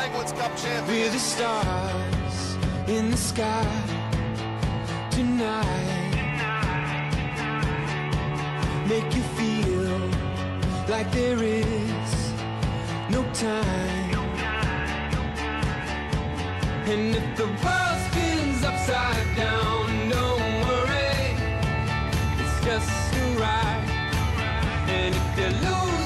Penguins Cup champions. We're the stars in the sky tonight. Make you feel like there is no time. And if the world spins upside down, don't worry, it's just a ride. And if you lose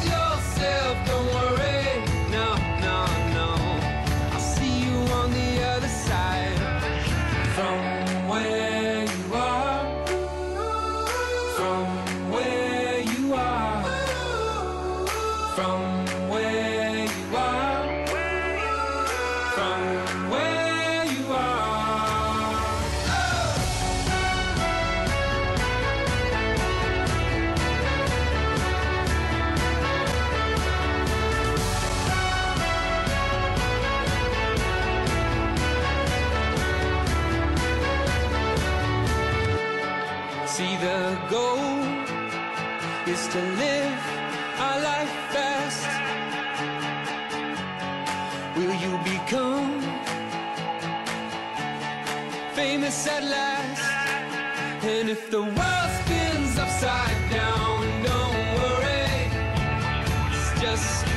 See the goal is to live our life you become famous at last? And if the world spins upside down don't worry. It's just